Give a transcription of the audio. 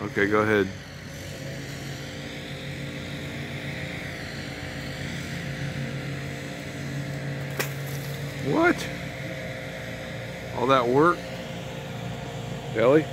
Okay, go ahead. What? All that work? Ellie?